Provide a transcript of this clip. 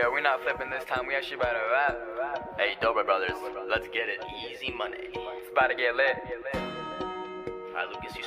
Yeah, we're not flipping this time. We actually about to rap. Hey, Dobre Brothers, let's get it. Easy money. It's about to get lit. Alright, Lucas, you